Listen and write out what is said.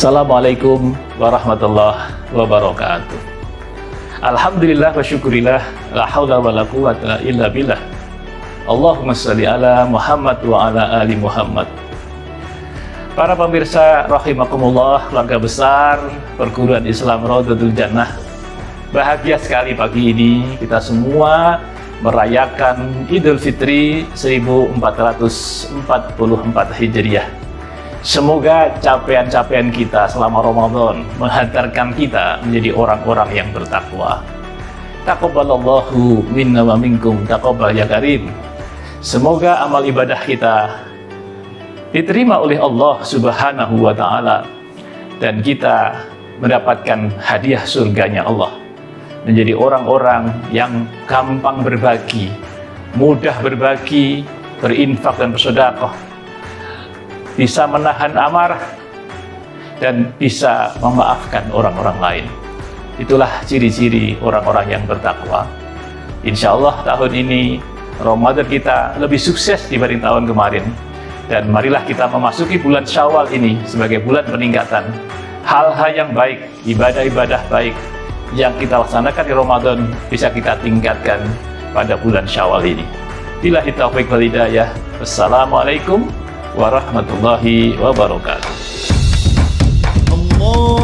Assalamualaikum warahmatullahi wabarakatuh. Alhamdulillah wa syukurillah la haula wa la quwata illa billah. Allahumma shalli ala Muhammad wa ala ali Muhammad. Para pemirsa rahimakumullah, keluarga besar perguruan Islam Raudatul Jannah. Bahagia sekali pagi ini kita semua merayakan Idul Fitri 1444 Hijriah. Semoga capaian-capaian kita selama Ramadan menghantarkan kita menjadi orang-orang yang bertakwa. Taqabbalallahu minna wa minkum taqabbal ya karim. Semoga amal ibadah kita diterima oleh Allah Subhanahu wa taala dan kita mendapatkan hadiah surganya Allah. Menjadi orang-orang yang gampang berbagi, mudah berbagi, berinfak dan bersedekah bisa menahan amarah, dan bisa memaafkan orang-orang lain. Itulah ciri-ciri orang-orang yang bertakwa. Insya Allah tahun ini Ramadan kita lebih sukses dibanding tahun kemarin. Dan marilah kita memasuki bulan Syawal ini sebagai bulan peningkatan. Hal-hal yang baik, ibadah-ibadah baik yang kita laksanakan di Ramadan bisa kita tingkatkan pada bulan Syawal ini. Bila taufiq wal hidayah. Wassalamualaikum warahmatullahi wabarakatuh. Allah